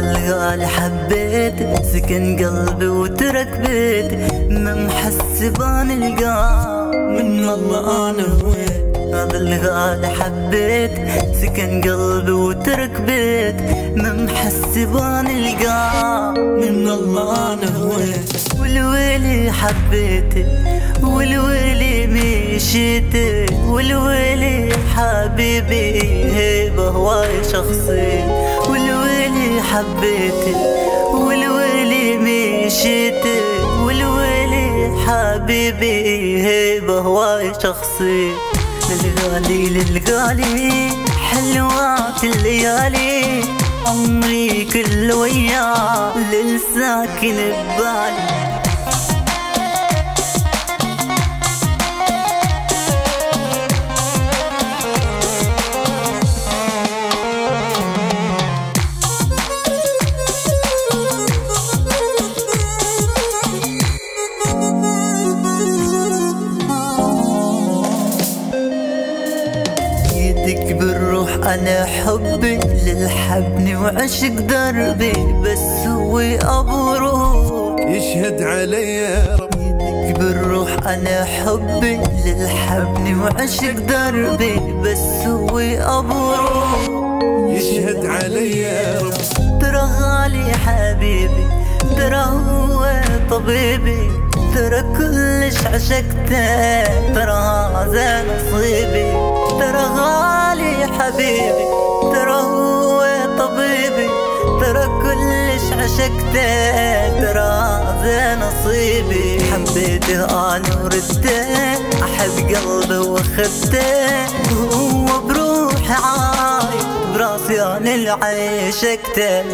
الغالي حبيت سكن قلبي وترك بيتي ما محسبان القاه من الله أنا هويت هذا الغالي حبيت سكن قلبي وترك بيت ما محسبان القاه من الله أنا هويت والويلي حبيتي والويلي مشيتي والويلي حبيبي هيبة هواي شخصي والويلي حبيتي والويلي مشيتي والويلي حبيبي هيبة هواي شخصي. للغالي للغالي حلوات الليالي عمري كله وياه للساكن ببالي. أنا حبي للحبني وعشق دربي بس هو ابو روح يشهد علي يا رب. بالروح أنا حبي للحبني وعشق دربي بس هو ابو روح يشهد علي يا رب. ترى غالي حبيبي ترى هو طبيبي ترى كلش عشقته. كلش عشقته ترى هذا نصيبي. حبيته أنا وردته. أحب قلبه واخذته وهو بروحي عايش. براسي أنا اللي عشقته